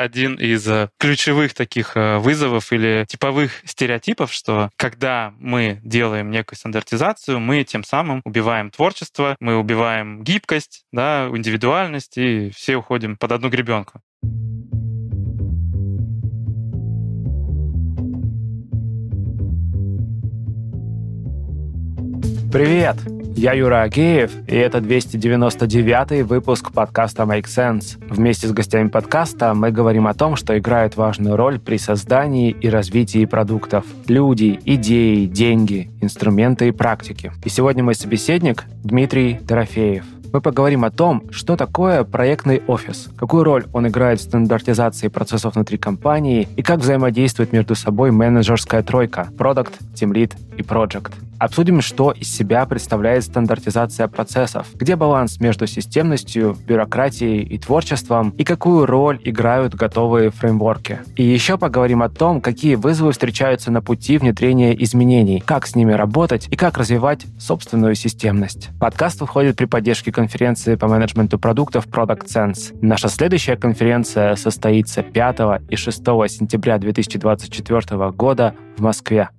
один из ключевых таких вызовов или типовых стереотипов, что когда мы делаем некую стандартизацию, мы тем самым убиваем творчество, мы убиваем гибкость, да, индивидуальность, и все уходим под одну гребенку. Привет! Я Юра Агеев, и это 299-й выпуск подкаста Make Sense. Вместе с гостями подкаста мы говорим о том, что играет важную роль при создании и развитии продуктов. Люди, идеи, деньги, инструменты и практики. И сегодня мой собеседник Дмитрий Дорофеев – мы поговорим о том, что такое проектный офис, какую роль он играет в стандартизации процессов внутри компании и как взаимодействует между собой менеджерская тройка – Team Lead и Project. Обсудим, что из себя представляет стандартизация процессов, где баланс между системностью, бюрократией и творчеством, и какую роль играют готовые фреймворки. И еще поговорим о том, какие вызовы встречаются на пути внедрения изменений, как с ними работать и как развивать собственную системность. Подкаст выходит при поддержке конференции по менеджменту продуктов Product Sense. Наша следующая конференция состоится 5 и 6 сентября 2024 года в Москве.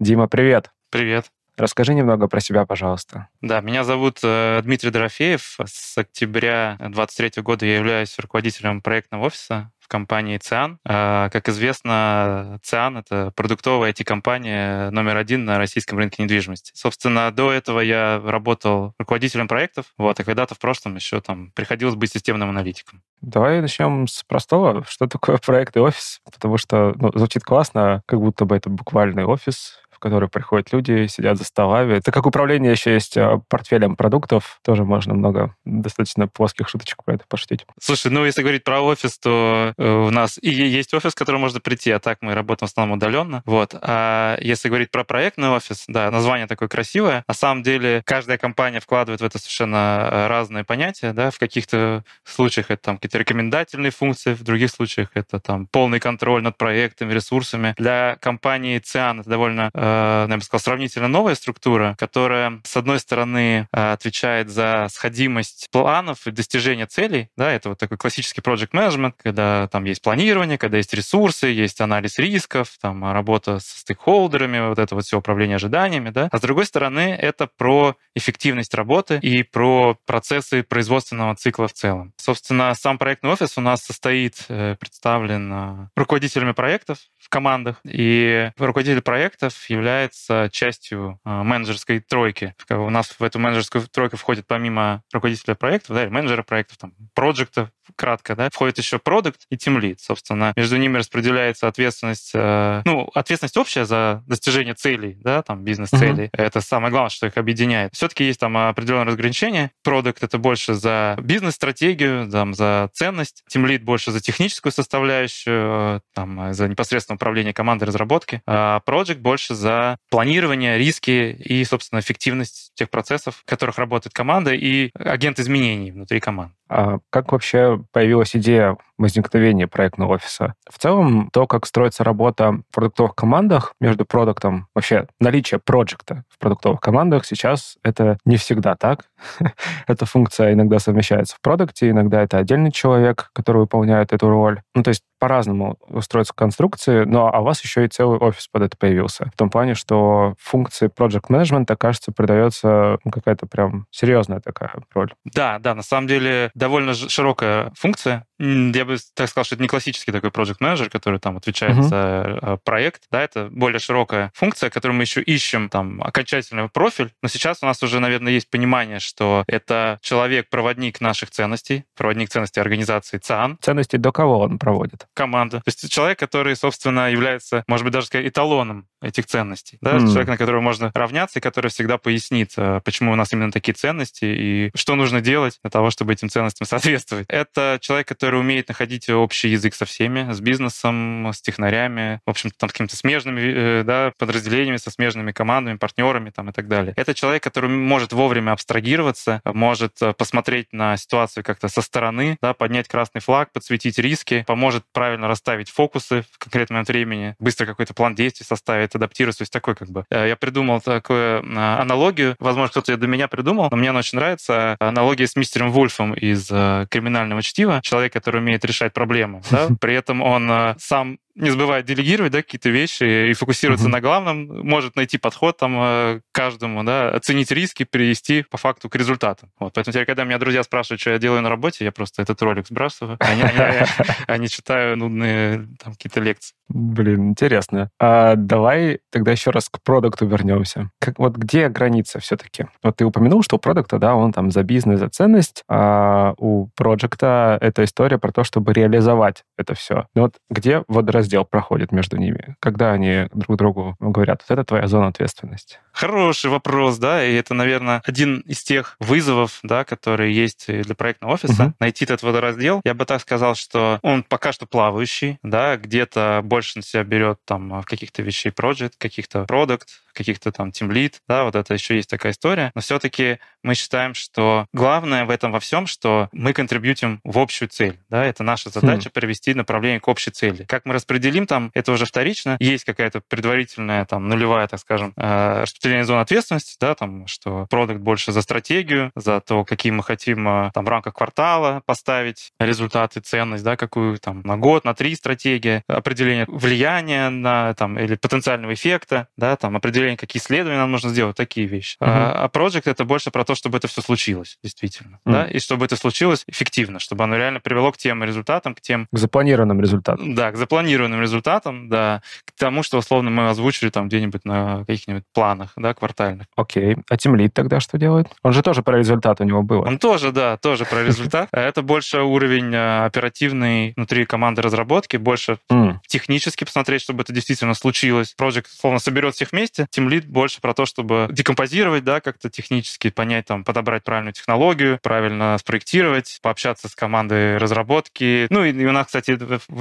Дима, привет! Привет! Расскажи немного про себя, пожалуйста. Да, меня зовут э, Дмитрий Дорофеев. С октября 2023 года я являюсь руководителем проектного офиса в компании ЦИАН. А, как известно, ЦИАН — это продуктовая IT-компания номер один на российском рынке недвижимости. Собственно, до этого я работал руководителем проектов, вот, а когда-то в прошлом еще там приходилось быть системным аналитиком. Давай начнем с простого. Что такое проект и офис? Потому что ну, звучит классно, как будто бы это буквальный офис, в который приходят люди, сидят за столами. Это как управление еще есть а, портфелем продуктов. Тоже можно много достаточно плоских шуточек про это пошутить. Слушай, ну если говорить про офис, то э, у нас и есть офис, в который можно прийти, а так мы работаем в основном удаленно. Вот. А если говорить про проектный офис, да, название такое красивое. На самом деле каждая компания вкладывает в это совершенно э, разные понятия. Да? В каких-то случаях это там какие-то рекомендательные функции, в других случаях это там полный контроль над проектами, ресурсами. Для компании Циан это довольно Э, я бы сказал, сравнительно новая структура, которая, с одной стороны, э, отвечает за сходимость планов и достижение целей. Да, это вот такой классический project management, когда там есть планирование, когда есть ресурсы, есть анализ рисков, там работа с стейкхолдерами, вот это вот все управление ожиданиями. Да? А с другой стороны, это про эффективность работы и про процессы производственного цикла в целом. Собственно, сам проектный офис у нас состоит, э, представлен руководителями проектов в командах, и руководитель проектов является частью а, менеджерской тройки. У нас в эту менеджерскую тройку входит помимо руководителя проектов, да, менеджера проектов, там, проекта, кратко, да, входит еще продукт и тим лид. Собственно, между ними распределяется ответственность, э, ну, ответственность общая за достижение целей, да, там, бизнес-целей. Uh-huh. Это самое главное, что их объединяет. Все-таки есть там определенное разграничение. Продукт — это больше за бизнес-стратегию, там, за ценность. Тим лид больше за техническую составляющую, там, за непосредственное управление командой разработки. А Project больше за планирование, риски и, собственно, эффективность тех процессов, в которых работает команда и агент изменений внутри команд. А как вообще появилась идея возникновения проектного офиса? В целом, то, как строится работа в продуктовых командах между продуктом, вообще наличие проекта в продуктовых командах сейчас это не всегда так. Эта функция иногда совмещается в продукте, иногда это отдельный человек, который выполняет эту роль. Ну, то есть по-разному устроятся конструкции, но а у вас еще и целый офис под это появился. В том плане, что функции project management, кажется, придается ну, какая-то прям серьезная такая роль. Да, да, на самом деле довольно широкая функция. Я бы так сказал, что это не классический такой project manager, который там отвечает uh-huh. за э, проект. Да, это более широкая функция, которую мы еще ищем там окончательный профиль. Но сейчас у нас уже, наверное, есть понимание, что это человек-проводник наших ценностей, проводник ценностей организации ЦАН. Ценности до кого он проводит? Команда. То есть человек, который, собственно, является, может быть, даже сказать, эталоном этих ценностей. Да? Mm. Человек, на которого можно равняться, и который всегда пояснит, э, почему у нас именно такие ценности и что нужно делать для того, чтобы этим ценностям соответствовать. Это человек, который умеет находить общий язык со всеми, с бизнесом, с технарями, в общем-то, там, с какими-то смежными э, да, подразделениями, со смежными командами, партнерами там, и так далее. Это человек, который может вовремя абстрагироваться, может э, посмотреть на ситуацию как-то со стороны, да, поднять красный флаг, подсветить риски, поможет правильно расставить фокусы в конкретный момент времени, быстро какой-то план действий составить, адаптироваться. То есть такой как бы... Э, я придумал такую а, аналогию, возможно, кто-то ее до меня придумал, но мне она очень нравится. Аналогия с мистером Вульфом из э, «Криминального чтива». Человек, который умеет решать проблемы. Да? При этом он э, сам не забывает делегировать да, какие-то вещи и фокусироваться uh-huh. на главном, может найти подход там к каждому, да, оценить риски, перевести по факту к результату. Вот. Поэтому теперь, когда меня друзья спрашивают, что я делаю на работе, я просто этот ролик сбрасываю, а не читаю нудные какие-то лекции. Блин, интересно. А давай тогда еще раз к продукту вернемся. Как, вот где граница все-таки? Вот ты упомянул, что у продукта, да, он там за бизнес, за ценность, а у проекта это история про то, чтобы реализовать это все. Но вот где водораздел проходит между ними? Когда они друг другу говорят, вот это твоя зона ответственности? Хороший вопрос, да, и это, наверное, один из тех вызовов, да, которые есть для проектного офиса. Uh-huh. Найти этот водораздел. Я бы так сказал, что он пока что плавающий, да, где-то больше на себя берет там в каких-то вещей project, каких-то продукт, каких-то там team lead, да, вот это еще есть такая история. Но все-таки мы считаем, что главное в этом во всем, что мы контрибьютим в общую цель, да, это наша задача хм. привести направление к общей цели. Как мы распределим там, это уже вторично. Есть какая-то предварительная там нулевая, так скажем, э, распределение зон ответственности, да, там, что продукт больше за стратегию, за то, какие мы хотим э, там в рамках квартала поставить результаты, ценность, да, какую там на год, на три стратегии, определение влияния на там или потенциального эффекта, да, там определение определение, какие исследования нам нужно сделать, такие вещи. Uh-huh. А, а project это больше про то, чтобы это все случилось, действительно. Uh-huh. Да? И чтобы это случилось эффективно, чтобы оно реально привело к тем результатам, к тем... К запланированным результатам. Да, к запланированным результатам, да. К тому, что, условно, мы озвучили там где-нибудь на каких-нибудь планах, да, квартальных. Окей. А Тимлит тогда что делает? Он же тоже про результат у него был. Он тоже, да, тоже про результат. Это больше уровень э, оперативный внутри команды разработки, больше технически посмотреть, чтобы это действительно случилось. Project, словно, соберет всех вместе, тимлид больше про то, чтобы декомпозировать, да, как-то технически понять, там, подобрать правильную технологию, правильно спроектировать, пообщаться с командой разработки. Ну, и, и у нас, кстати,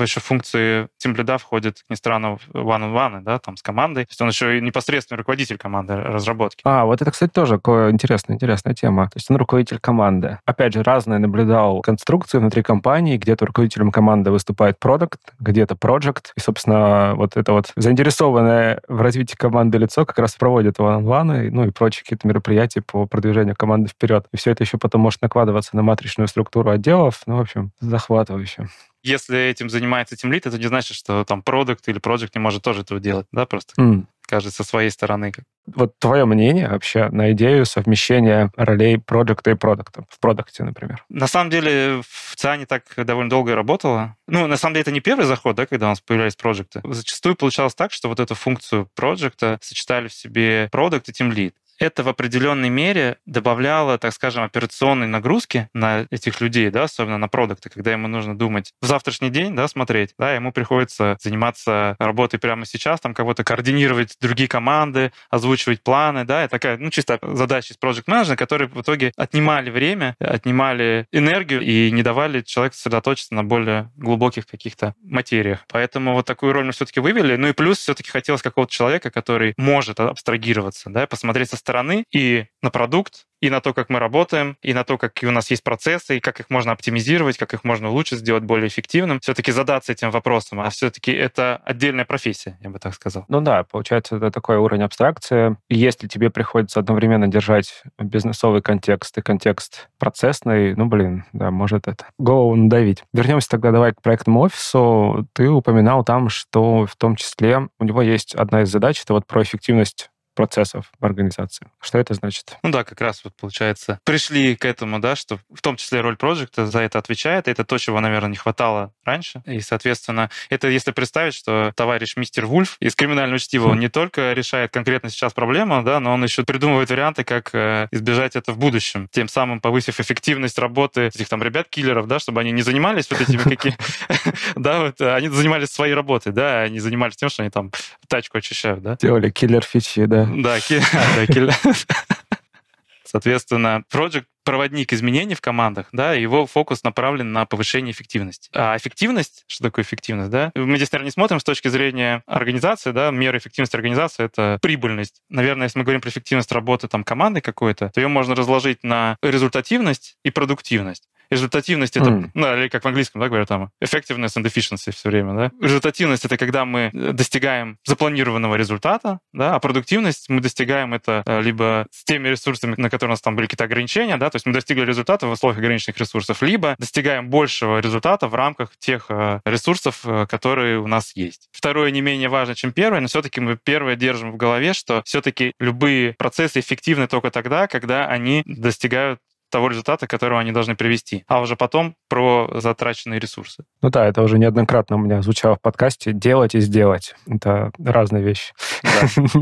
еще функции тимлида входит, не странно, one-on-one, да, там, с командой. То есть он еще и непосредственный руководитель команды разработки. А, вот это, кстати, тоже интересная, интересная тема. То есть он руководитель команды. Опять же, разные наблюдал конструкции внутри компании, где-то руководителем команды выступает продукт, где-то project. И, собственно, вот это вот заинтересованное в развитии команды лицо как раз проводит ван ну и прочие какие-то мероприятия по продвижению команды вперед. И все это еще потом может накладываться на матричную структуру отделов. Ну, в общем, захватывающе если этим занимается Team Lead, это не значит, что там продукт или проект не может тоже этого делать, да, просто mm. кажется, со своей стороны. Вот твое мнение вообще на идею совмещения ролей проекта и продукта в продукте, например? На самом деле в ЦИАНе так довольно долго и работало. Ну, на самом деле это не первый заход, да, когда у нас появлялись проекты. Зачастую получалось так, что вот эту функцию проекта сочетали в себе продукт и Team Lead это в определенной мере добавляло, так скажем, операционной нагрузки на этих людей, да, особенно на продукты, когда ему нужно думать в завтрашний день, да, смотреть, да, ему приходится заниматься работой прямо сейчас, там кого-то координировать другие команды, озвучивать планы, да, и такая, ну, чисто задача из project менеджера, которые в итоге отнимали время, отнимали энергию и не давали человеку сосредоточиться на более глубоких каких-то материях. Поэтому вот такую роль мы все-таки вывели. Ну и плюс все-таки хотелось какого-то человека, который может абстрагироваться, да, посмотреть стороны и на продукт, и на то, как мы работаем, и на то, какие у нас есть процессы, и как их можно оптимизировать, как их можно улучшить, сделать более эффективным. Все-таки задаться этим вопросом, а все-таки это отдельная профессия, я бы так сказал. Ну да, получается, это такой уровень абстракции. Если тебе приходится одновременно держать бизнесовый контекст и контекст процессный, ну, блин, да, может это голову надавить. Вернемся тогда давай к проектному офису. Ты упоминал там, что в том числе у него есть одна из задач, это вот про эффективность процессов в организации. Что это значит? Ну да, как раз вот получается, пришли к этому, да, что в том числе роль проекта за это отвечает, это то, чего, наверное, не хватало раньше. И, соответственно, это если представить, что товарищ мистер Вульф из криминального чтива, он не только решает конкретно сейчас проблему, да, но он еще придумывает варианты, как э, избежать это в будущем, тем самым повысив эффективность работы этих там ребят-киллеров, да, чтобы они не занимались вот этими какими... Да, вот они занимались своей работой, да, они занимались тем, что они там тачку очищают, да. Делали киллер-фичи, да. Да, Соответственно, Project проводник изменений в командах, да, его фокус направлен на повышение эффективности. А эффективность, что такое эффективность, да? Мы здесь, наверное, не смотрим с точки зрения организации, да, мера эффективности организации — это прибыльность. Наверное, если мы говорим про эффективность работы там команды какой-то, то ее можно разложить на результативность и продуктивность. Результативность это, mm. ну, или как в английском, да, говорят там, effectiveness and efficiency все время, да. Результативность это когда мы э, достигаем запланированного результата, да, а продуктивность мы достигаем это э, либо с теми ресурсами, на которые у нас там были какие-то ограничения, да, то есть мы достигли результата в условиях ограниченных ресурсов, либо достигаем большего результата в рамках тех э, ресурсов, которые у нас есть. Второе не менее важно, чем первое, но все-таки мы первое держим в голове, что все-таки любые процессы эффективны только тогда, когда они достигают того результата, которого они должны привести, а уже потом про затраченные ресурсы. Ну да, это уже неоднократно у меня звучало в подкасте. Делать и сделать. Это разные вещи.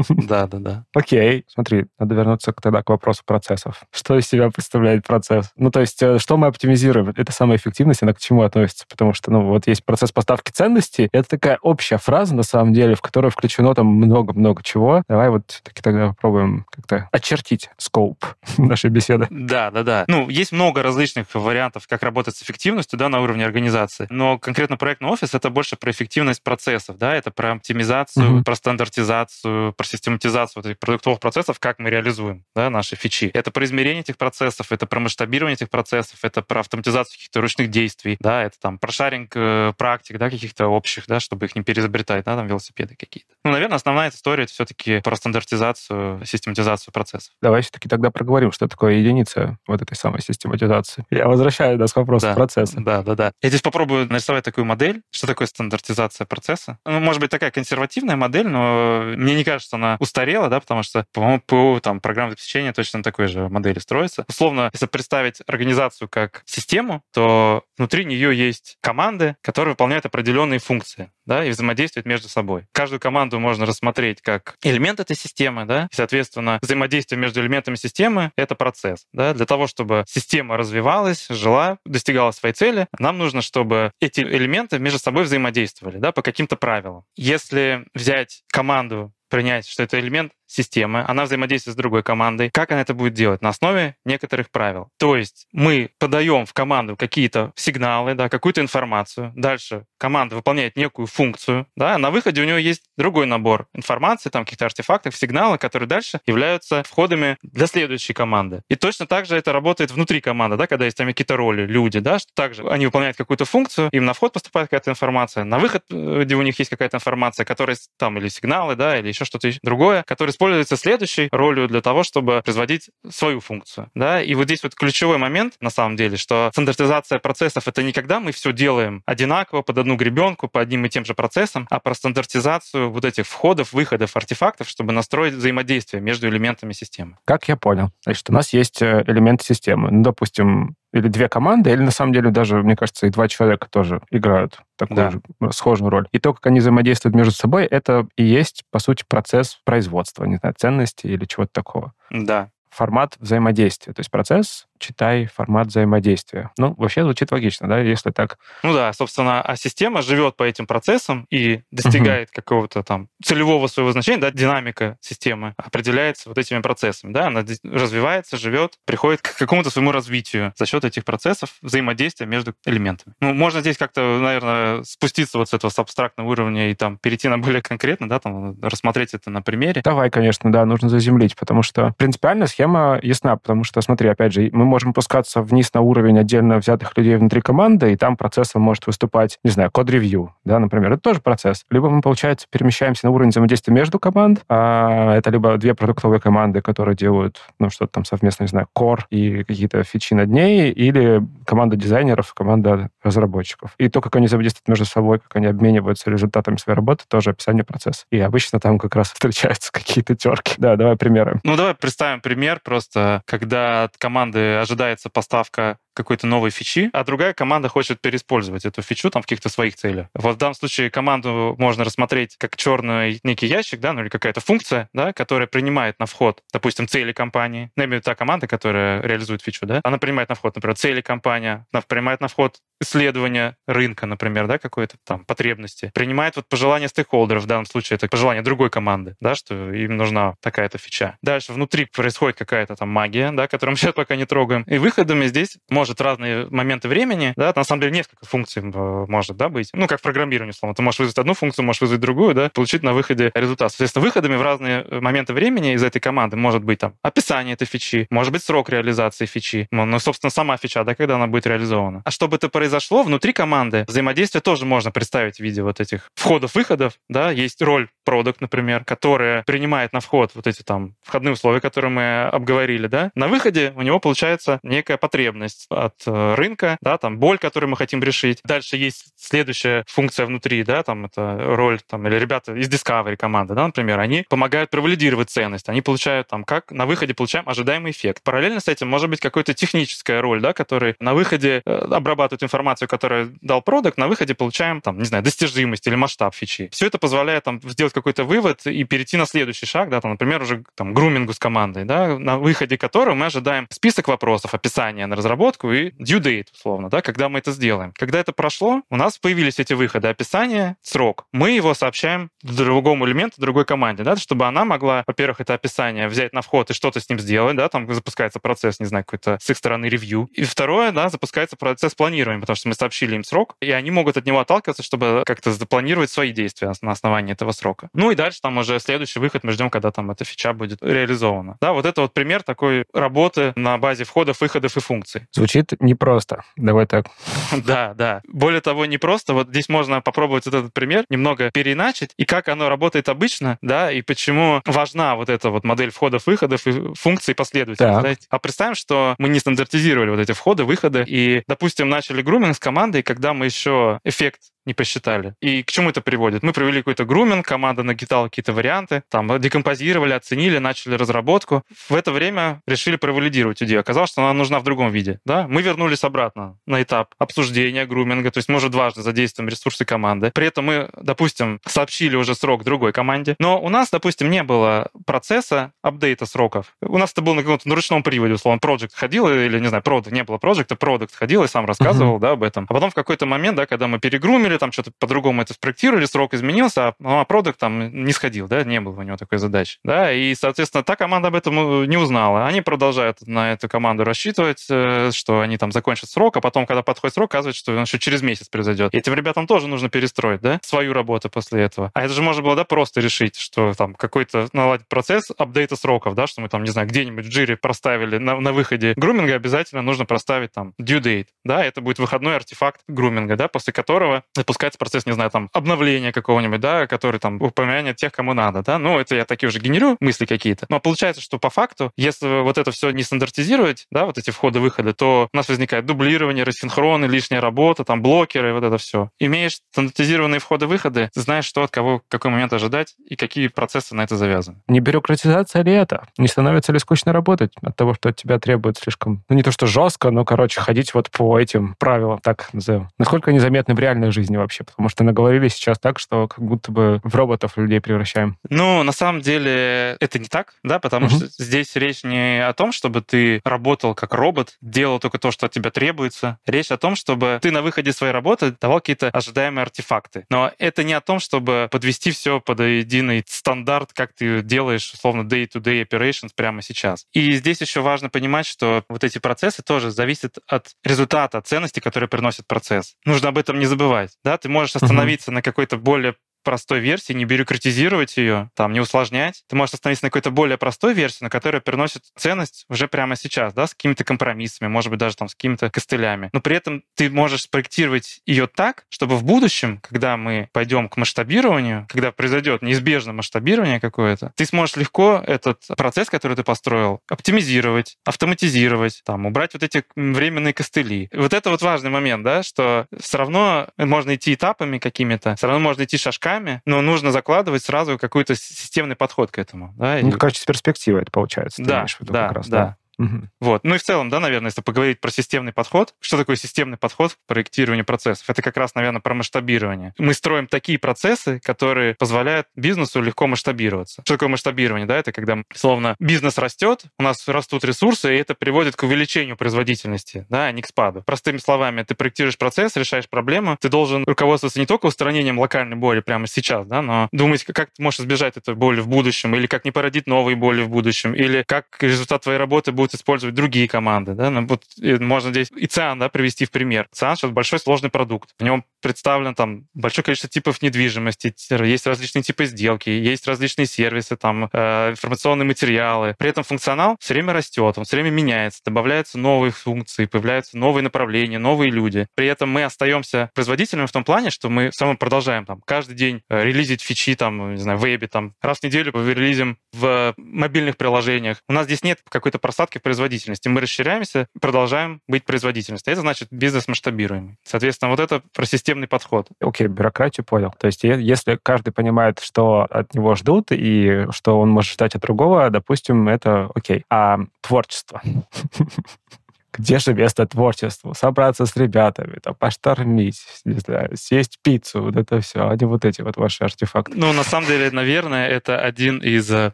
Да, да, да. Окей, смотри, надо вернуться тогда к вопросу процессов. Что из себя представляет процесс? Ну, то есть, э, что мы оптимизируем? Это самая эффективность, она к чему относится? Потому что, ну, вот есть процесс поставки ценностей. Это такая общая фраза, на самом деле, в которой включено там много-много чего. Давай вот таки тогда попробуем как-то очертить скоп нашей беседы. Да, да, да. Ну, есть много различных вариантов, как работать с эффективностью да, на уровне организации. Но конкретно проектный офис — это больше про эффективность процессов, да, это про оптимизацию, mm-hmm. про стандартизацию, про систематизацию вот этих продуктовых процессов, как мы реализуем да, наши фичи. Это про измерение этих процессов, это про масштабирование этих процессов, это про автоматизацию каких-то ручных действий, да, это там про шаринг э, практик, да, каких-то общих, да, чтобы их не переизобретать, да, там велосипеды какие-то. Ну, наверное, основная история — это все-таки про стандартизацию, систематизацию процессов. Давай все-таки тогда проговорим, что такое единица вот этой самой систематизации. Я возвращаю нас к вопросу да, процесса. Да, да, да. Я здесь попробую нарисовать такую модель. Что такое стандартизация процесса? Ну, может быть, такая консервативная модель, но мне не кажется, она устарела, да, потому что, по-моему, ПО, там, программное обеспечение точно на такой же модели строится. Условно, если представить организацию как систему, то внутри нее есть команды, которые выполняют определенные функции, да, и взаимодействуют между собой. Каждую команду можно рассмотреть как элемент этой системы, да, и, соответственно, взаимодействие между элементами системы — это процесс, да, для того, чтобы система развивалась, жила, достигала своей цели, нам нужно, чтобы эти элементы между собой взаимодействовали, да, по каким-то правилам. Если взять команду принять, что это элемент системы, она взаимодействует с другой командой. Как она это будет делать? На основе некоторых правил. То есть мы подаем в команду какие-то сигналы, да, какую-то информацию. Дальше команда выполняет некую функцию. Да, на выходе у нее есть другой набор информации, там каких-то артефактов, сигналов, которые дальше являются входами для следующей команды. И точно так же это работает внутри команды, да, когда есть там какие-то роли, люди, да, что также они выполняют какую-то функцию, им на вход поступает какая-то информация, на выход, где у них есть какая-то информация, которая там или сигналы, да, или еще что-то другое, которое используется следующей ролью для того, чтобы производить свою функцию. Да? И вот здесь вот ключевой момент, на самом деле, что стандартизация процессов — это не когда мы все делаем одинаково, под одну гребенку, по одним и тем же процессам, а про стандартизацию вот этих входов, выходов, артефактов, чтобы настроить взаимодействие между элементами системы. Как я понял. Значит, у нас есть э, элементы системы. Ну, допустим, или две команды, или на самом деле даже, мне кажется, и два человека тоже играют такую да. же схожую роль. И то, как они взаимодействуют между собой, это и есть, по сути, процесс производства, не знаю, ценностей или чего-то такого. Да. Формат взаимодействия. То есть процесс читай формат взаимодействия. Ну, вообще звучит логично, да, если так. Ну да, собственно, а система живет по этим процессам и достигает угу. какого-то там целевого своего значения, да, динамика системы определяется вот этими процессами, да, она развивается, живет, приходит к какому-то своему развитию за счет этих процессов взаимодействия между элементами. Ну, можно здесь как-то, наверное, спуститься вот с этого с абстрактного уровня и там перейти на более конкретно, да, там рассмотреть это на примере. Давай, конечно, да, нужно заземлить, потому что принципиально схема ясна, потому что, смотри, опять же, мы можем пускаться вниз на уровень отдельно взятых людей внутри команды, и там процессом может выступать, не знаю, код-ревью, да, например. Это тоже процесс. Либо мы, получается, перемещаемся на уровень взаимодействия между команд, а это либо две продуктовые команды, которые делают, ну, что-то там совместно, не знаю, core и какие-то фичи над ней, или команда дизайнеров, команда разработчиков. И то, как они взаимодействуют между собой, как они обмениваются результатами своей работы, тоже описание процесса. И обычно там как раз встречаются какие-то терки. Да, давай примеры. Ну, давай представим пример просто, когда команды ожидается поставка какой-то новой фичи, а другая команда хочет переиспользовать эту фичу там в каких-то своих целях. Вот в данном случае команду можно рассмотреть как черный некий ящик, да, ну или какая-то функция, да, которая принимает на вход, допустим, цели компании. Ну, именно та команда, которая реализует фичу, да, она принимает на вход, например, цели компания, она принимает на вход исследование рынка, например, да, какой-то там потребности, принимает вот пожелания стейкхолдеров, в данном случае это пожелание другой команды, да, что им нужна такая-то фича. Дальше внутри происходит какая-то там магия, да, которую мы сейчас пока не трогаем. И выходами здесь может может разные моменты времени, да, на самом деле несколько функций э, может, да, быть. Ну, как в программировании, условно. Ты можешь вызвать одну функцию, можешь вызвать другую, да, получить на выходе результат. Соответственно, выходами в разные э, моменты времени из этой команды может быть там описание этой фичи, может быть срок реализации фичи, ну, собственно, сама фича, да, когда она будет реализована. А чтобы это произошло, внутри команды взаимодействие тоже можно представить в виде вот этих входов-выходов, да, есть роль продукт, например, которая принимает на вход вот эти там входные условия, которые мы обговорили, да, на выходе у него получается некая потребность от э, рынка, да, там боль, которую мы хотим решить. Дальше есть следующая функция внутри, да, там это роль, там, или ребята из Discovery команды, да, например, они помогают провалидировать ценность, они получают там, как на выходе получаем ожидаемый эффект. Параллельно с этим может быть какая-то техническая роль, да, который на выходе э, обрабатывает информацию, которую дал продукт, на выходе получаем, там, не знаю, достижимость или масштаб фичи. Все это позволяет там сделать какой-то вывод и перейти на следующий шаг, да, там, например, уже там грумингу с командой, да, на выходе которого мы ожидаем список вопросов, описание на разработку и due date, условно, да, когда мы это сделаем. Когда это прошло, у нас появились эти выходы, описание, срок. Мы его сообщаем другому элементу, другой команде, да, чтобы она могла, во-первых, это описание взять на вход и что-то с ним сделать, да, там запускается процесс, не знаю, какой-то с их стороны ревью. И второе, да, запускается процесс планирования, потому что мы сообщили им срок, и они могут от него отталкиваться, чтобы как-то запланировать свои действия на основании этого срока. Ну и дальше там уже следующий выход мы ждем, когда там эта фича будет реализована. Да, вот это вот пример такой работы на базе входов, выходов и функций. Звучит непросто. Давай так. Да, да. Более того, не просто. Вот здесь можно попробовать этот пример немного переиначить, и как оно работает обычно, да, и почему важна вот эта вот модель входов, выходов и функций последовательности. А представим, что мы не стандартизировали вот эти входы, выходы, и, допустим, начали груминг с командой, когда мы еще эффект не посчитали. И к чему это приводит? Мы провели какой-то груминг, команда нагитала какие-то варианты, там, декомпозировали, оценили, начали разработку. В это время решили провалидировать идею. Оказалось, что она нужна в другом виде. Да? Мы вернулись обратно на этап обсуждения груминга, то есть мы уже дважды задействуем ресурсы команды. При этом мы, допустим, сообщили уже срок другой команде, но у нас, допустим, не было процесса апдейта сроков. У нас это было на каком-то на ручном приводе, условно, проект ходил, или, не знаю, продукт, не было проекта, продукт ходил и сам рассказывал, uh-huh. да, об этом. А потом в какой-то момент, да, когда мы перегрумили, или там что-то по-другому это спроектировали, срок изменился, а, ну, а продукт там не сходил, да, не было у него такой задачи. Да, и, соответственно, та команда об этом э, не узнала. Они продолжают на эту команду рассчитывать, э, что они там закончат срок, а потом, когда подходит срок, оказывается, что он еще через месяц произойдет. И этим ребятам тоже нужно перестроить, да, свою работу после этого. А это же можно было, да, просто решить, что там какой-то наладить процесс апдейта сроков, да, что мы там, не знаю, где-нибудь в джире проставили на, на выходе груминга, обязательно нужно проставить там due date, да, это будет выходной артефакт груминга, да, после которого запускается процесс, не знаю, там, обновления какого-нибудь, да, который там упомянет тех, кому надо, да. Ну, это я такие уже генерю мысли какие-то. Но получается, что по факту, если вот это все не стандартизировать, да, вот эти входы-выходы, то у нас возникает дублирование, рассинхроны, лишняя работа, там, блокеры, вот это все. Имеешь стандартизированные входы-выходы, знаешь, что от кого, какой момент ожидать и какие процессы на это завязаны. Не бюрократизация ли это? Не становится ли скучно работать от того, что от тебя требует слишком, ну, не то что жестко, но, короче, ходить вот по этим правилам, так назовем. Насколько они заметны в реальной жизни вообще? Потому что наговорили сейчас так, что как будто бы в роботов людей превращаем. Ну, на самом деле это не так, да, потому угу. что здесь речь не о том, чтобы ты работал как робот, делал только то, что от тебя требуется. Речь о том, чтобы ты на выходе своей работы давал какие-то ожидаемые артефакты. Но это не о том, чтобы подвести все под единый стандарт, как ты делаешь, условно, day-to-day operations прямо сейчас. И здесь еще важно понимать, что вот эти процессы тоже зависят от результата, ценности, которые приносит процесс. Нужно об этом не забывать. Да, ты можешь остановиться угу. на какой-то более простой версии, не бюрократизировать ее, там, не усложнять. Ты можешь остановиться на какой-то более простой версии, на которая приносит ценность уже прямо сейчас, да, с какими-то компромиссами, может быть, даже там с какими-то костылями. Но при этом ты можешь спроектировать ее так, чтобы в будущем, когда мы пойдем к масштабированию, когда произойдет неизбежно масштабирование какое-то, ты сможешь легко этот процесс, который ты построил, оптимизировать, автоматизировать, там, убрать вот эти временные костыли. Вот это вот важный момент, да, что все равно можно идти этапами какими-то, все равно можно идти шажками, шагами, но нужно закладывать сразу какой-то системный подход к этому. Да? Ну, и... качестве перспективы это получается. Да, да, да. да. Угу. Вот. Ну и в целом, да, наверное, если поговорить про системный подход, что такое системный подход в проектировании процессов? Это как раз, наверное, про масштабирование. Мы строим такие процессы, которые позволяют бизнесу легко масштабироваться. Что такое масштабирование? Да, это когда, словно, бизнес растет, у нас растут ресурсы, и это приводит к увеличению производительности, да, а не к спаду. Простыми словами, ты проектируешь процесс, решаешь проблему, ты должен руководствоваться не только устранением локальной боли прямо сейчас, да, но думать, как ты можешь избежать этой боли в будущем, или как не породить новые боли в будущем, или как результат твоей работы будет будут использовать другие команды. Да? Ну, вот, можно здесь и ЦИАН да, привести в пример. ЦИАН сейчас большой сложный продукт. В нем представлено там большое количество типов недвижимости, есть различные типы сделки, есть различные сервисы, там э, информационные материалы. При этом функционал все время растет, он все время меняется, добавляются новые функции, появляются новые направления, новые люди. При этом мы остаемся производителями в том плане, что мы равно продолжаем там каждый день э, релизить фичи там, не знаю, в вебе, там раз в неделю релизим в мобильных приложениях. У нас здесь нет какой-то просадки в производительности. Мы расширяемся, продолжаем быть производительностью. Это значит бизнес масштабируемый. Соответственно, вот это про системный подход. Окей, okay, бюрократию понял. То есть если каждый понимает, что от него ждут и что он может ждать от другого, допустим, это окей. А творчество? где же место творчеству? Собраться с ребятами, там, поштормить, не знаю, съесть пиццу, вот это все, а не вот эти вот ваши артефакты. Ну, на самом деле, наверное, это один из э,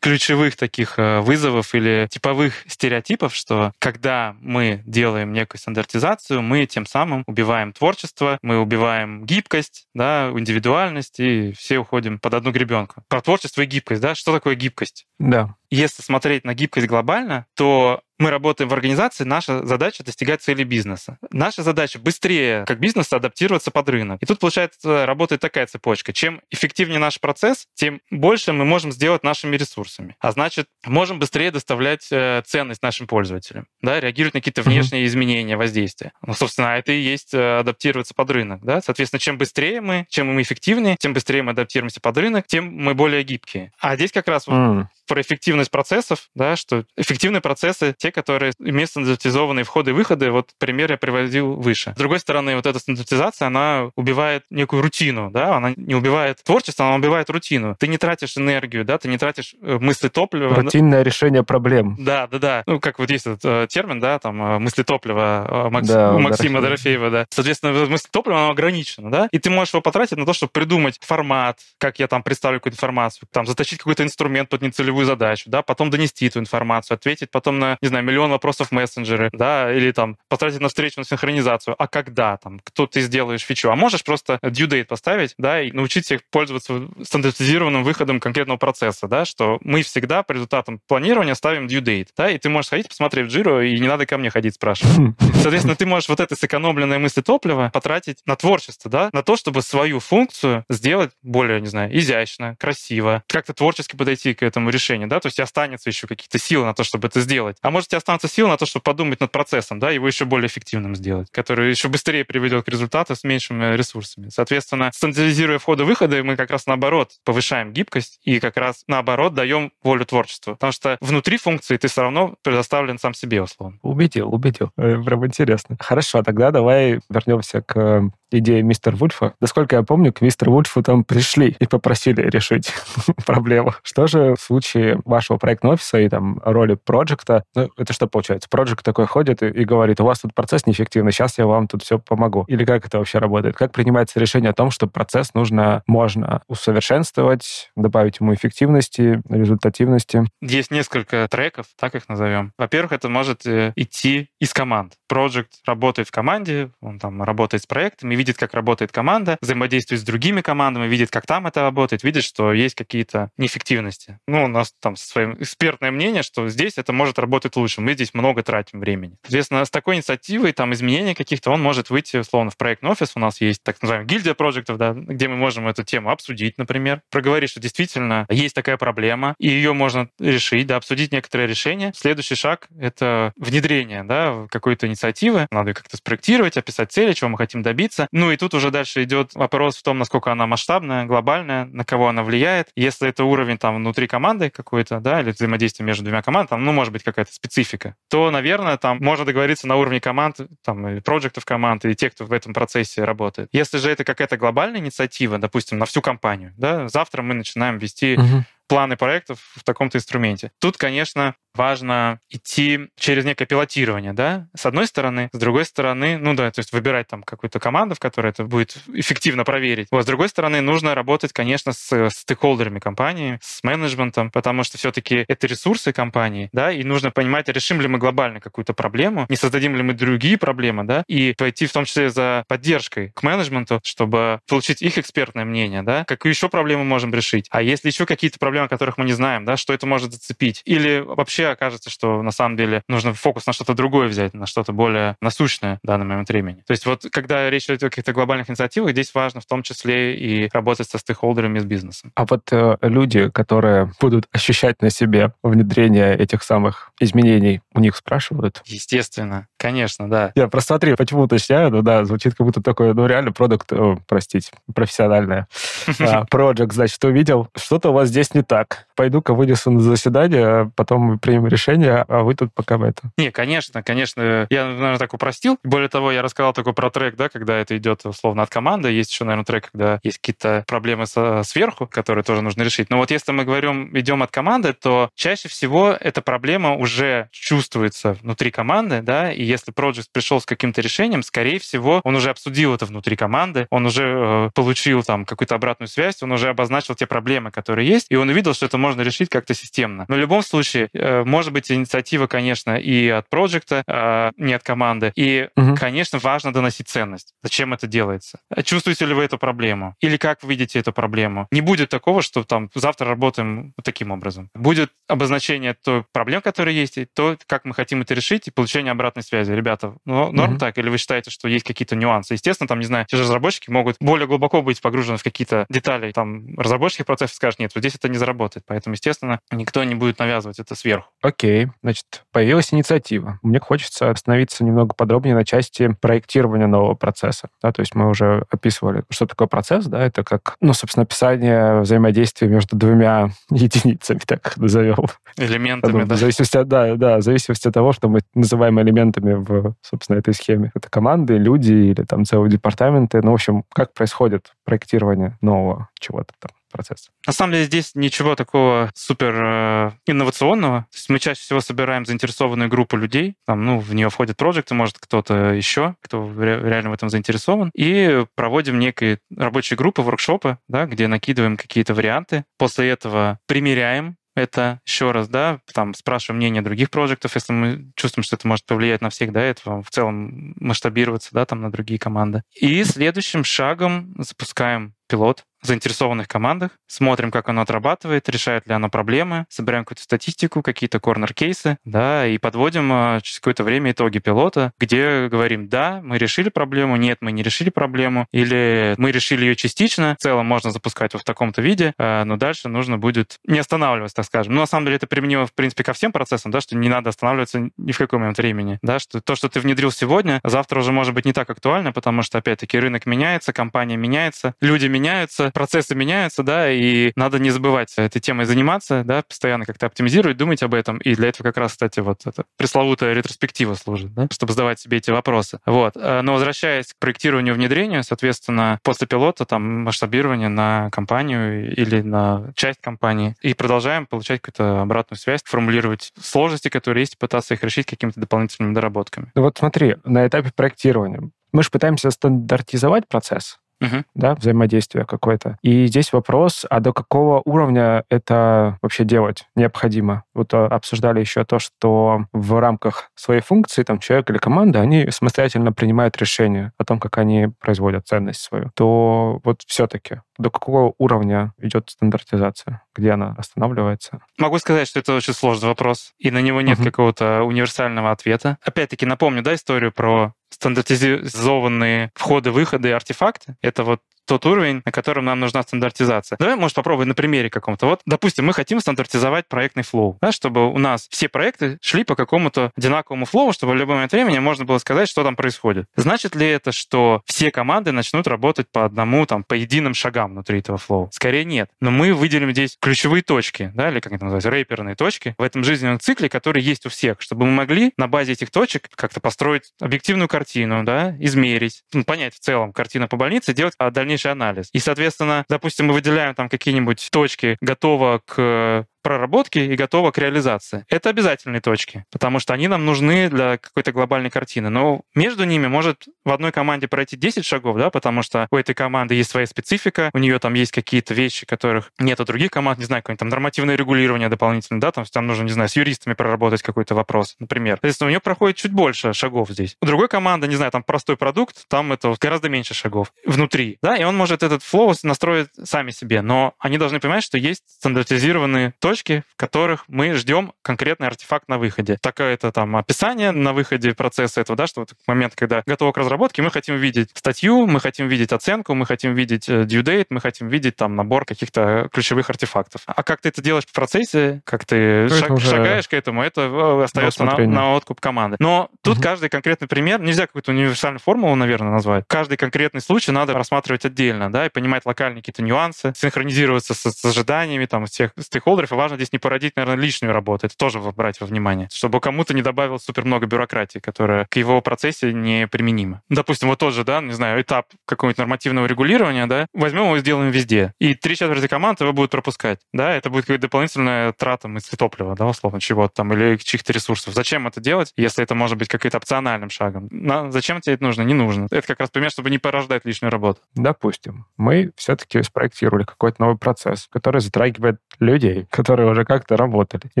ключевых таких э, вызовов или типовых стереотипов, что когда мы делаем некую стандартизацию, мы тем самым убиваем творчество, мы убиваем гибкость, да, индивидуальность, и все уходим под одну гребенку. Про творчество и гибкость, да, что такое гибкость? Да. Если смотреть на гибкость глобально, то мы работаем в организации, наша задача достигать цели бизнеса. Наша задача быстрее, как бизнес, адаптироваться под рынок. И тут, получается, работает такая цепочка. Чем эффективнее наш процесс, тем больше мы можем сделать нашими ресурсами. А значит, можем быстрее доставлять э, ценность нашим пользователям, да, реагировать на какие-то внешние mm-hmm. изменения, воздействия. Ну, собственно, это и есть э, адаптироваться под рынок, да. Соответственно, чем быстрее мы, чем мы эффективнее, тем быстрее мы адаптируемся под рынок, тем мы более гибкие. А здесь как раз mm. Про эффективность процессов, да, что эффективные процессы те, которые имеют стандартизованные входы и выходы. Вот пример я приводил выше. С другой стороны, вот эта стандартизация, она убивает некую рутину, да, она не убивает творчество, она убивает рутину. Ты не тратишь энергию, да, ты не тратишь э, мысли топлива. Рутинное решение проблем. Да, да, да. Ну, как вот есть этот э, термин, да, там, э, мысли топлива Макс... да, у Максима Дорофеева, да. Соответственно, мысли топлива, она ограничена, да, и ты можешь его потратить на то, чтобы придумать формат, как я там представлю какую-то информацию, там, заточить какой-то инструмент под нецелевую задачу, да, потом донести эту информацию, ответить потом на, не знаю, миллион вопросов в мессенджеры, да, или там потратить на встречу на синхронизацию, а когда там, кто ты сделаешь фичу, а можешь просто due date поставить, да, и научить всех пользоваться стандартизированным выходом конкретного процесса, да, что мы всегда по результатам планирования ставим due date, да, и ты можешь ходить, посмотреть в Jira, и не надо ко мне ходить спрашивать. Соответственно, ты можешь вот это сэкономленное мысли топлива потратить на творчество, да, на то, чтобы свою функцию сделать более, не знаю, изящно, красиво, как-то творчески подойти к этому решению, да, то есть останется еще какие-то силы на то, чтобы это сделать. А может, останутся силы на то, чтобы подумать над процессом, да, его еще более эффективным сделать, который еще быстрее приведет к результату с меньшими ресурсами. Соответственно, стандартизируя входы-выходы, мы как раз наоборот повышаем гибкость и как раз наоборот даем волю творчеству. Потому что внутри функции ты все равно предоставлен сам себе, условно. Убедил, убедил. Э, прям интересно. Хорошо, тогда давай вернемся к идея мистера Вульфа. Насколько я помню, к мистеру Вульфу там пришли и попросили решить проблему. Что же в случае вашего проектного офиса и там роли проекта, ну, это что получается? Проект такой ходит и, и говорит, у вас тут процесс неэффективный, сейчас я вам тут все помогу. Или как это вообще работает? Как принимается решение о том, что процесс нужно, можно усовершенствовать, добавить ему эффективности, результативности? Есть несколько треков, так их назовем. Во-первых, это может э, идти из команд. Project работает в команде, он там работает с проектами, видит, как работает команда, взаимодействует с другими командами, видит, как там это работает, видит, что есть какие-то неэффективности. Ну, у нас там свое экспертное мнение, что здесь это может работать лучше. Мы здесь много тратим времени. Соответственно, с такой инициативой, там, изменения каких-то, он может выйти, условно, в проектный офис. У нас есть так называемый гильдия проектов, да, где мы можем эту тему обсудить, например, проговорить, что действительно есть такая проблема, и ее можно решить, да, обсудить некоторые решения. Следующий шаг — это внедрение, да, какой-то инициативы. Надо как-то спроектировать, описать цели, чего мы хотим добиться. Ну и тут уже дальше идет вопрос в том, насколько она масштабная, глобальная, на кого она влияет. Если это уровень там внутри команды какой-то, да, или взаимодействие между двумя командами, ну, может быть, какая-то специфика, то, наверное, там можно договориться на уровне команд, там, или проектов команд, и тех, кто в этом процессе работает. Если же это какая-то глобальная инициатива, допустим, на всю компанию, да, завтра мы начинаем вести uh-huh планы проектов в таком-то инструменте. Тут, конечно, важно идти через некое пилотирование, да, с одной стороны. С другой стороны, ну да, то есть выбирать там какую-то команду, в которой это будет эффективно проверить. Вот, с другой стороны, нужно работать, конечно, с стейкхолдерами компании, с менеджментом, потому что все-таки это ресурсы компании, да, и нужно понимать, решим ли мы глобально какую-то проблему, не создадим ли мы другие проблемы, да, и пойти в том числе за поддержкой к менеджменту, чтобы получить их экспертное мнение, да, какие еще проблемы можем решить, а если еще какие-то проблемы, о которых мы не знаем, да, что это может зацепить, или вообще вообще окажется, что на самом деле нужно фокус на что-то другое взять, на что-то более насущное в данный момент времени. То есть вот когда речь идет о каких-то глобальных инициативах, здесь важно в том числе и работать со стейкхолдерами с бизнесом. А вот э, люди, которые будут ощущать на себе внедрение этих самых изменений, у них спрашивают? Естественно, конечно, да. Я просто смотри, почему уточняю, ну да, звучит как будто такое, ну реально продукт, о, простите, профессиональное. Project, значит, увидел, что-то у вас здесь не так. Пойду-ка вынесу на заседание, а потом примем решение, а вы тут пока это. Не, конечно, конечно. Я, наверное, так упростил. Более того, я рассказал такой про трек, да, когда это идет условно от команды. Есть еще, наверное, трек, когда есть какие-то проблемы со, сверху, которые тоже нужно решить. Но вот если мы говорим, идем от команды, то чаще всего эта проблема уже чувствуется внутри команды, да, и если проект пришел с каким-то решением, скорее всего, он уже обсудил это внутри команды, он уже э, получил там какую-то обратную связь, он уже обозначил те проблемы, которые есть, и он увидел, что это можно решить как-то системно. Но в любом случае, э, может быть инициатива, конечно, и от проекта, э, не от команды, и, угу. конечно, важно доносить ценность. Зачем это делается? Чувствуете ли вы эту проблему? Или как вы видите эту проблему? Не будет такого, что там завтра работаем таким образом. Будет обозначение той проблем, которые есть, и то, как мы хотим это решить, и получение обратной связи. Ребята, ну, норм угу. так? Или вы считаете, что есть какие-то нюансы? Естественно, там, не знаю, те же разработчики могут более глубоко быть погружены в какие-то детали там разработческих процессов, скажут, нет, вот здесь это не заработает. Поэтому, естественно, никто не будет навязывать это сверху. Окей, значит, появилась инициатива. Мне хочется остановиться немного подробнее на части проектирования нового процесса. Да, то есть мы уже описывали, что такое процесс, да, это как, ну, собственно, описание взаимодействия между двумя единицами, так назовем. Элементами, да. В зависимости от, да, да, в зависимости от того, что мы называем элементами в, собственно, этой схеме. Это команды, люди или там целые департаменты. Ну, в общем, как происходит проектирование нового чего-то там процесса. На самом деле здесь ничего такого супер э, инновационного. То есть мы чаще всего собираем заинтересованную группу людей, там, ну, в нее входят проекты, может, кто-то еще, кто реально в этом заинтересован, и проводим некие рабочие группы, воркшопы, да, где накидываем какие-то варианты. После этого примеряем это еще раз, да, там спрашиваем мнение других проектов, если мы чувствуем, что это может повлиять на всех, да, это в целом масштабироваться, да, там на другие команды. И следующим шагом запускаем пилот, заинтересованных командах, смотрим, как оно отрабатывает, решает ли оно проблемы, собираем какую-то статистику, какие-то корнер-кейсы, да, и подводим а, через какое-то время итоги пилота, где говорим, да, мы решили проблему, нет, мы не решили проблему, или мы решили ее частично, в целом можно запускать вот в таком-то виде, а, но дальше нужно будет не останавливаться, так скажем. Ну, на самом деле это применимо, в принципе, ко всем процессам, да, что не надо останавливаться ни в какой момент времени, да, что то, что ты внедрил сегодня, завтра уже может быть не так актуально, потому что, опять-таки, рынок меняется, компания меняется, люди меняются, процессы меняются, да, и надо не забывать этой темой заниматься, да, постоянно как-то оптимизировать, думать об этом. И для этого как раз, кстати, вот эта пресловутая ретроспектива служит, да, чтобы задавать себе эти вопросы. Вот. Э, но возвращаясь к проектированию внедрению, соответственно, после пилота там масштабирование на компанию или на часть компании. И продолжаем получать какую-то обратную связь, формулировать сложности, которые есть, пытаться их решить какими-то дополнительными доработками. Ну вот смотри, на этапе проектирования мы же пытаемся стандартизовать процесс, угу. да, взаимодействие какое-то. И здесь вопрос, а до какого уровня это вообще делать необходимо? Вот а, обсуждали еще то, что в рамках своей функции там человек или команда, они самостоятельно принимают решение о том, как они производят ценность свою. То вот все-таки до какого уровня идет стандартизация? Где она останавливается? Могу сказать, что это очень сложный вопрос, и на него нет э какого-то универсального ответа. Опять-таки напомню, да, историю про стандартизованные входы-выходы артефакты. Это вот тот уровень, на котором нам нужна стандартизация. Давай, может, попробуем на примере каком-то. Вот, допустим, мы хотим стандартизовать проектный flow, да, чтобы у нас все проекты шли по какому-то одинаковому flow, чтобы в любой момент времени можно было сказать, что там происходит. Значит ли это, что все команды начнут работать по одному, там, по единым шагам внутри этого flow? Скорее нет. Но мы выделим здесь ключевые точки, да, или как это называется, реперные точки в этом жизненном цикле, которые есть у всех, чтобы мы могли на базе этих точек как-то построить объективную картину, да, измерить, ну, понять в целом картину по больнице, делать дальнейшие дальнейший анализ. И, соответственно, допустим, мы выделяем там какие-нибудь точки, готово к проработки и готова к реализации. Это обязательные точки, потому что они нам нужны для какой-то глобальной картины. Но между ними может в одной команде пройти 10 шагов, да, потому что у этой команды есть своя специфика, у нее там есть какие-то вещи, которых нет у других команд, не знаю, какое-нибудь там нормативное регулирование дополнительное, да, там, там нужно, не знаю, с юристами проработать какой-то вопрос, например. Соответственно, у нее проходит чуть больше шагов здесь. У другой команды, не знаю, там простой продукт, там это гораздо меньше шагов внутри, да, и он может этот флоу настроить сами себе, но они должны понимать, что есть стандартизированные точки, точки, в которых мы ждем конкретный артефакт на выходе. Такое-то там описание на выходе процесса этого, да, что вот момент, когда готово к разработке, мы хотим видеть статью, мы хотим видеть оценку, мы хотим видеть э, due date, мы хотим видеть там набор каких-то ключевых артефактов. А как ты это делаешь в процессе, как ты шаг, уже... шагаешь к этому, это э, остается на, на откуп команды. Но тут угу. каждый конкретный пример, нельзя какую-то универсальную формулу, наверное, назвать. Каждый конкретный случай надо рассматривать отдельно, да, и понимать локальные какие-то нюансы, синхронизироваться с, с ожиданиями там всех стейкхолдеров. И важно здесь не породить, наверное, лишнюю работу. Это тоже брать во внимание, чтобы кому-то не добавил супер много бюрократии, которая к его процессе не применима. Допустим, вот тот же, да, не знаю, этап какого-нибудь нормативного регулирования, да, возьмем его и сделаем везде. И три четверти команд его будут пропускать, да, это будет какая-то дополнительная трата мысли топлива, да, условно, чего-то там, или чьих-то ресурсов. Зачем это делать, если это может быть каким-то опциональным шагом? На, зачем тебе это нужно? Не нужно. Это как раз пример, чтобы не порождать лишнюю работу. Допустим, мы все-таки спроектировали какой-то новый процесс, который затрагивает людей, которые уже как-то работали. И,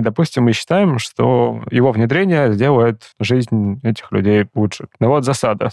допустим, мы считаем, что его внедрение сделает жизнь этих людей лучше. Но вот засада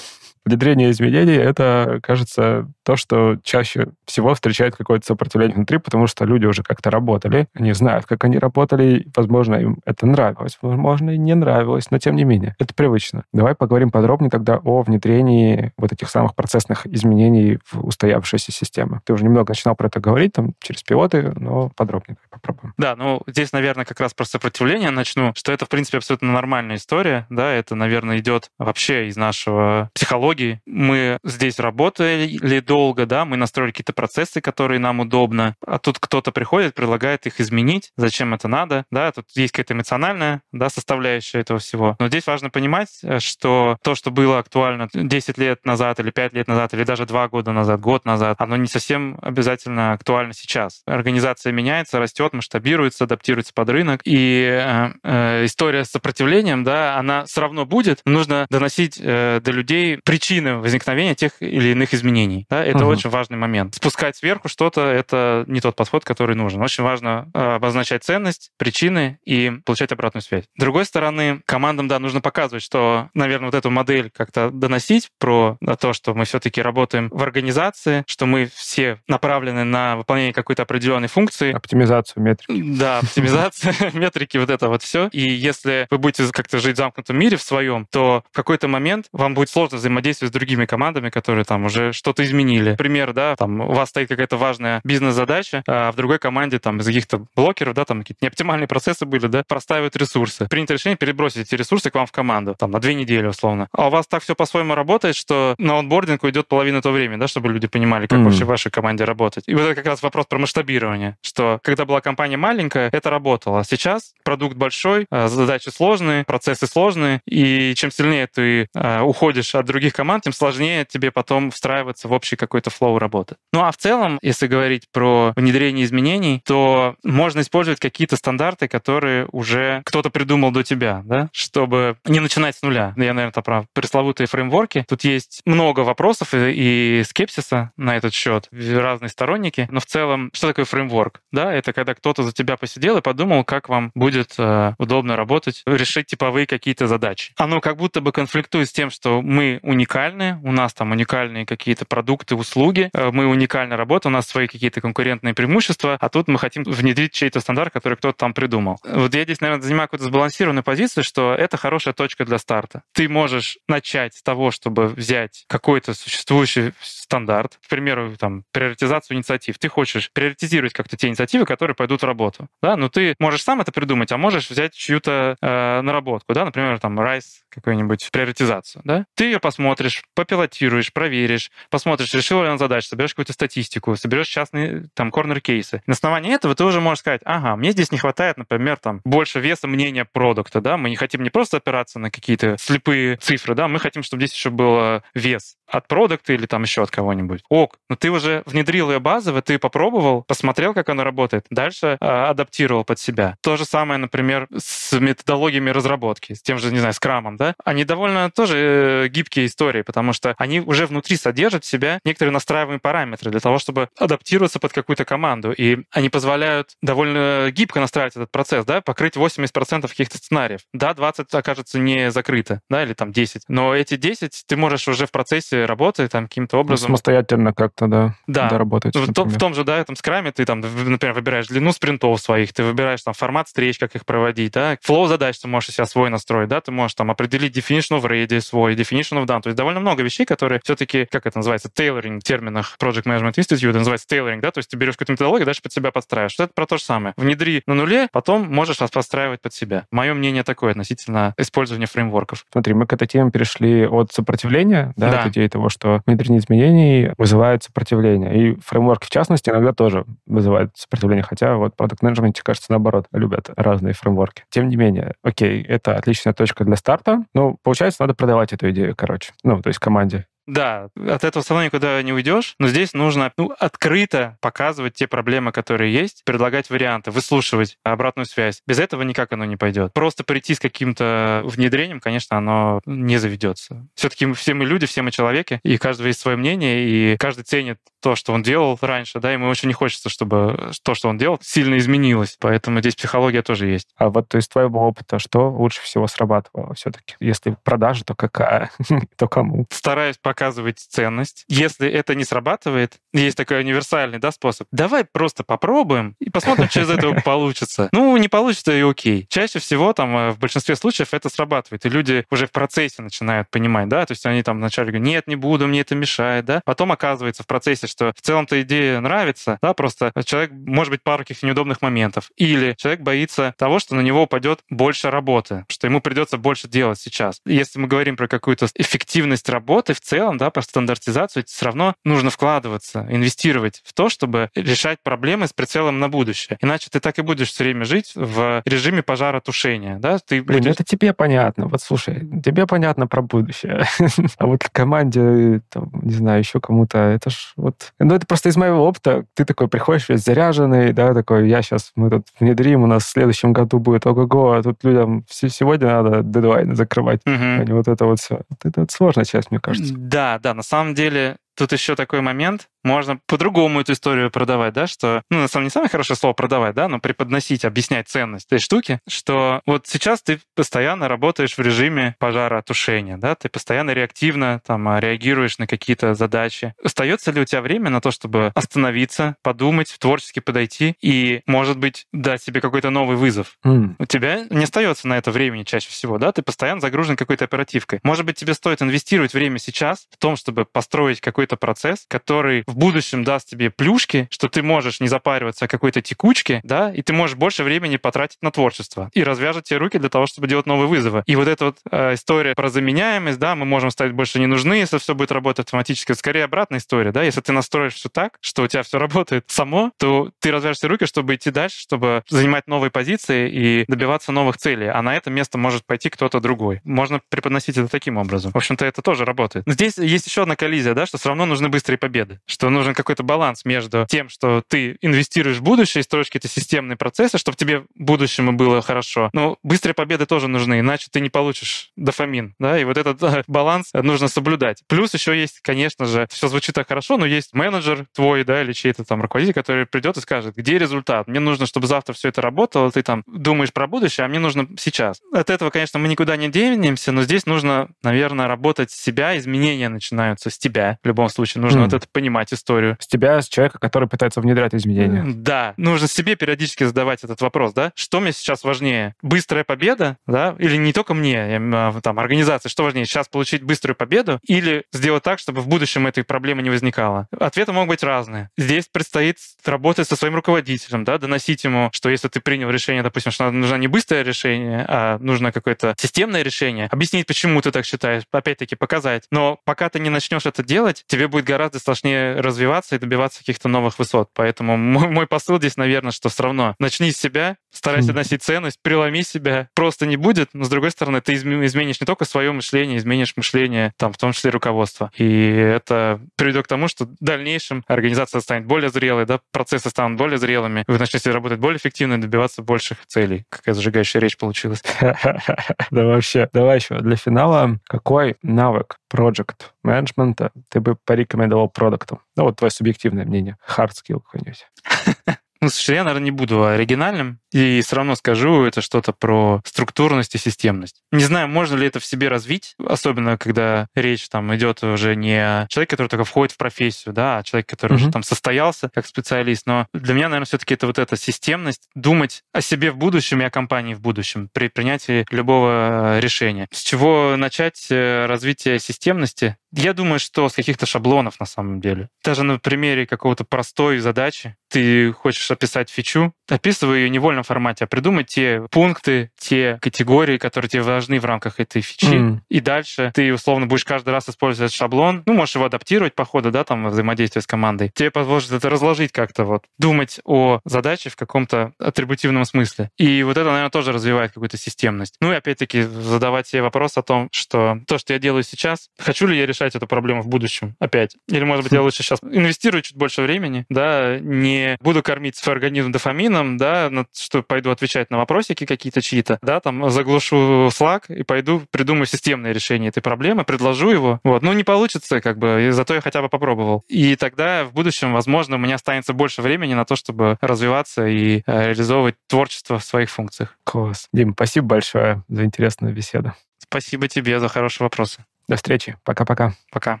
внедрение изменений — это, кажется, то, что чаще всего встречает какое-то сопротивление внутри, потому что люди уже как-то работали, они знают, как они работали, возможно, им это нравилось, возможно, и не нравилось, но тем не менее, это привычно. Давай поговорим подробнее тогда о внедрении вот этих самых процессных изменений в устоявшиеся системы. Ты уже немного начинал про это говорить, там, через пилоты, но подробнее попробуем. Да, ну, здесь, наверное, как раз про сопротивление начну, что это, в принципе, абсолютно нормальная история, да, это, наверное, идет вообще из нашего психологии, технологий. Мы здесь работали долго, да, мы настроили какие-то процессы, которые нам удобно, а тут кто-то приходит, предлагает их изменить. Зачем это надо? Да, тут есть какая-то эмоциональная да, составляющая этого всего. Но здесь важно понимать, э, что то, что было актуально 10 лет назад или 5 лет назад, или даже 2 года назад, год назад, оно не совсем обязательно актуально сейчас. Организация меняется, растет, масштабируется, адаптируется под рынок. И э, э, история с сопротивлением, да, она все равно будет. Нужно доносить э, до людей причины причины возникновения тех или иных изменений. Да? Это угу. очень важный момент. Спускать сверху что-то — это не тот подход, который нужен. Очень важно э, обозначать ценность, причины и получать обратную связь. С другой стороны, командам, да, нужно показывать, что, наверное, вот эту модель как-то доносить про то, что мы все-таки работаем в организации, что мы все направлены на выполнение какой-то определенной функции. Оптимизацию метрики. Да, оптимизация метрики, вот это вот все. И если вы будете как-то жить в замкнутом мире в своем, то в какой-то момент вам будет сложно взаимодействовать взаимодействие с другими командами, которые там уже что-то изменили. Пример, да, там у вас стоит какая-то важная бизнес-задача, а в другой команде там из каких-то блокеров, да, там какие-то неоптимальные процессы были, да, простаивают ресурсы. Принято решение перебросить эти ресурсы к вам в команду, там, на две недели, условно. А у вас так все по-своему работает, что на онбординг уйдет половина этого времени, да, чтобы люди понимали, как mm-hmm. вообще в вашей команде работать. И вот это как раз вопрос про масштабирование, что когда была компания маленькая, это работало. А сейчас продукт большой, а задачи сложные, процессы сложные, и чем сильнее ты э, уходишь от других команд, тем сложнее тебе потом встраиваться в общий какой-то флоу работы. Ну а в целом, если говорить про внедрение изменений, то можно использовать какие-то стандарты, которые уже кто-то придумал до тебя, да, чтобы не начинать с нуля. Я, наверное, это про пресловутые фреймворки. Тут есть много вопросов и, и скепсиса на этот счет, разные сторонники, но в целом, что такое фреймворк? Да, это когда кто-то за тебя посидел и подумал, как вам будет э, удобно работать, решить типовые какие-то задачи. Оно как будто бы конфликтует с тем, что мы уникальны, уникальны, у нас там уникальные какие-то продукты, услуги, э, мы уникально работаем, у нас свои какие-то конкурентные преимущества, а тут мы хотим внедрить чей-то стандарт, который кто-то там придумал. Вот я здесь, наверное, занимаю какую-то сбалансированную позицию, что это хорошая точка для старта. Ты можешь начать с того, чтобы взять какой-то существующий стандарт, к примеру, там, приоритизацию инициатив. Ты хочешь приоритизировать как-то те инициативы, которые пойдут в работу. Да? Но ты можешь сам это придумать, а можешь взять чью-то э, наработку, да, например, там, RISE какую-нибудь приоритизацию, да? Ты ее посмотришь, попилотируешь, проверишь, посмотришь, решил ли он задачу, соберешь какую-то статистику, соберешь частные там корнер-кейсы. На основании этого ты уже можешь сказать, ага, мне здесь не хватает, например, там больше веса мнения продукта, да, мы не хотим не просто опираться на какие-то слепые цифры, да, мы хотим, чтобы здесь еще был вес от продукта или там еще от кого-нибудь. Ок, но ты уже внедрил ее базово, ты попробовал, посмотрел, как она работает, дальше э, адаптировал под себя. То же самое, например, с методологиями разработки, с тем же, не знаю, скрамом, да? Они довольно тоже э, гибкие истории, потому что они уже внутри содержат в себя некоторые настраиваемые параметры для того, чтобы адаптироваться под какую-то команду. И они позволяют довольно гибко настраивать этот процесс, да, покрыть 80% каких-то сценариев. Да, 20 окажется не закрыто, да, или там 10. Но эти 10 ты можешь уже в процессе работы там каким-то Ну, образом... самостоятельно как-то, да, Да. доработать, В, том- в том же, да, этом скраме ты там, в- например, выбираешь длину спринтов своих, ты выбираешь там формат встреч, как их проводить, да, флоу задач ты можешь себя свой настроить, да, ты можешь там определить definition of ready свой, definition of done, то есть довольно много вещей, которые все-таки, как это называется, tailoring в терминах Project Management Institute, называется tailoring, да, то есть ты берешь какую-то методологию, дальше под себя подстраиваешь. Что это про то же самое. Внедри на нуле, потом можешь подстраивать под себя. Мое мнение такое относительно использования фреймворков. Смотри, мы к этой теме перешли от сопротивления, да, Да. от идеи того, что внедрение изменений вызывает сопротивление. И фреймворки, в частности, иногда тоже вызывают сопротивление, хотя вот продукт менеджменте кажется, наоборот, любят разные фреймворки. Тем не менее, окей, это отличная точка для старта, но, получается, надо продавать эту идею, короче. Ну, то есть команде. Да, от этого все равно никуда не уйдешь, но здесь нужно ну, открыто показывать те проблемы, которые есть, предлагать варианты, выслушивать обратную связь. Без этого никак оно не пойдет. Просто прийти с каким-то внедрением, конечно, оно не заведется. Все-таки все мы люди, все мы человеки, и каждого есть свое мнение, и каждый ценит то, что он делал раньше, да, ему очень не хочется, чтобы то, что он делал, сильно изменилось. Поэтому здесь психология тоже есть. А вот из твоего опыта, что лучше всего срабатывало все-таки? Если продажа, то какая? То кому? стараюсь показывать ценность. Если это не срабатывает, есть такой универсальный да, способ. Давай просто попробуем и посмотрим, что из этого получится. Ну, не получится и окей. Чаще всего там э, в большинстве случаев это срабатывает, и люди уже в процессе начинают понимать, да, то есть они там вначале говорят, нет, не буду, мне это мешает, да. Потом оказывается в процессе, что в целом-то идея нравится, да, просто человек, может быть, пару каких-то неудобных моментов. Или человек боится того, что на него упадет больше работы, что ему придется больше делать сейчас. Если мы говорим про какую-то эффективность работы в целом, да, про стандартизацию, все равно нужно вкладываться, инвестировать в то, чтобы решать проблемы с прицелом на будущее. Иначе ты так и будешь все время жить в режиме пожаротушения, да, ты Блин, будешь- это тебе понятно. Вот слушай, тебе понятно про будущее. А вот команде, там, не знаю, еще кому-то, это ж вот... Ну, это просто из моего опыта. Ты такой приходишь весь заряженный, да, такой, я сейчас, мы тут внедрим, у нас в следующем году будет ого-го, а тут людям се- сегодня надо дедлайны закрывать. Мгм. А не вот это вот все. Вот это вот сложная часть, мне кажется. Да, да, на самом деле тут еще такой момент, можно по-другому эту историю продавать, да, что, ну, на самом деле, не самое хорошее слово продавать, да, но преподносить, объяснять ценность этой штуки, что вот сейчас ты постоянно работаешь в режиме пожаротушения, да, ты постоянно реактивно там реагируешь на какие-то задачи. Остается ли у тебя время на то, чтобы остановиться, подумать, творчески подойти и, может быть, дать себе какой-то новый вызов? М, У тебя не остается на это времени чаще всего, да? Ты постоянно загружен какой-то оперативкой. Может быть, тебе стоит инвестировать время сейчас в том, чтобы построить какой-то процесс, который в будущем даст тебе плюшки, что ты можешь не запариваться о какой-то текучке, да, и ты можешь больше времени потратить на творчество и развяжет тебе руки для того, чтобы делать новые вызовы. И вот эта вот э, история про заменяемость, да, мы можем стать больше не нужны, если все будет работать автоматически. Скорее обратная история, да, если ты настроишь все так, что у тебя все работает само, то ты развяжешь руки, чтобы идти дальше, чтобы занимать новые позиции и добиваться новых целей. А на это место может пойти кто-то другой. Можно преподносить это таким образом. В общем-то, это тоже работает. Здесь есть еще одна коллизия, да, что все равно нужны быстрые победы. Нужен какой-то баланс между тем, что ты инвестируешь в будущее и строишь какие-то системные процессы, чтобы тебе в будущем было хорошо. Но быстрые победы тоже нужны, иначе ты не получишь дофамин, да, и вот этот э, баланс нужно соблюдать. Плюс еще есть, конечно же, все звучит так хорошо, но есть менеджер твой, да, или чей-то там руководитель, который придет и скажет, где результат? Мне нужно, чтобы завтра все это работало, ты там думаешь про будущее, а мне нужно сейчас. От этого, конечно, мы никуда не денемся, но здесь нужно, наверное, работать с себя, изменения начинаются с тебя. В любом случае, нужно М. вот это понимать историю. С тебя, с человека, который пытается внедрять изменения. Да, нужно себе периодически задавать этот вопрос, да? Что мне сейчас важнее? Быстрая победа, да? Или не только мне, виду, там, организации, что важнее? Сейчас получить быструю победу или сделать так, чтобы в будущем этой проблемы не возникало? Ответы могут быть разные. Здесь предстоит работать со своим руководителем, да, доносить ему, что если ты принял решение, допустим, что нужно не быстрое решение, а нужно какое-то системное решение, объяснить, почему ты так считаешь, опять-таки показать. Но пока ты не начнешь это делать, тебе будет гораздо сложнее развиваться и добиваться каких-то новых высот. Поэтому мой, посыл здесь, наверное, что все равно начни с себя, старайся Хм. носить ценность, преломи себя. Просто не будет, но с другой стороны, ты изме- изменишь не только свое мышление, изменишь мышление, там, в том числе руководства. И это приведет к тому, что в дальнейшем организация станет более зрелой, да, процессы станут более зрелыми, вы начнете работать более эффективно и добиваться больших целей. Какая зажигающая речь получилась. Да вообще. Давай еще для финала. Какой навык project менеджмента ты бы порекомендовал продукту? Ну, вот твое субъективное мнение. Hard skill какой-нибудь. Ну, слушай, я, наверное, не буду оригинальным и все равно скажу, это что-то про структурность и системность. Не знаю, можно ли это в себе развить, особенно когда речь там идет уже не о человеке, который только входит в профессию, да, а человек, который mm-hmm. уже там состоялся как специалист. Но для меня, наверное, все-таки это вот эта системность, думать о себе в будущем и о компании в будущем при принятии любого решения. С чего начать э, развитие системности? Я думаю, что с каких-то шаблонов на самом деле. Даже на примере какого-то простой задачи ты хочешь описать фичу, описывай ее не в вольном формате, а придумай те пункты, те категории, которые тебе важны в рамках этой фичи. Mm. И дальше ты условно будешь каждый раз использовать шаблон. Ну, можешь его адаптировать по ходу, да, там, взаимодействие с командой. Тебе позволит это разложить как-то, вот, думать о задаче в каком-то атрибутивном смысле. И вот это, наверное, тоже развивает какую-то системность. Ну и опять-таки задавать себе вопрос о том, что то, что я делаю сейчас, хочу ли я решать эту проблему в будущем опять? Или, может быть, я лучше сейчас инвестирую чуть больше времени, да, не буду кормить свой организм дофамином, да, что пойду отвечать на вопросики какие-то чьи-то, да, там заглушу Slack и пойду придумаю системное решение этой проблемы, предложу его. Вот. Ну, не получится, как бы, и зато я хотя бы попробовал. И тогда в будущем, возможно, у меня останется больше времени на то, чтобы развиваться и э, реализовывать творчество в своих функциях. Класс. Дим, спасибо большое за интересную беседу. Спасибо тебе за хорошие вопросы. До встречи. Пока-пока. Пока.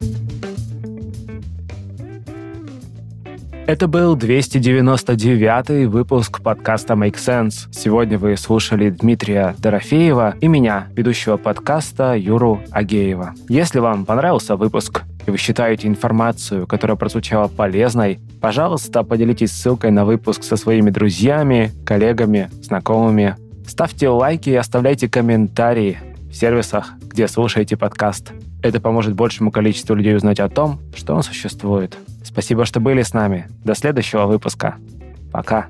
-пока. Пока. Это был 299 выпуск подкаста Make Sense. Сегодня вы слушали Дмитрия Дорофеева и меня, ведущего подкаста Юру Агеева. Если вам понравился выпуск, и вы считаете информацию, которая прозвучала полезной, пожалуйста, поделитесь ссылкой на выпуск со своими друзьями, коллегами, знакомыми. Ставьте лайки и оставляйте комментарии в сервисах, где слушаете подкаст. Это поможет большему количеству людей узнать о том, что он существует. Спасибо, что были с нами. До следующего выпуска. Пока.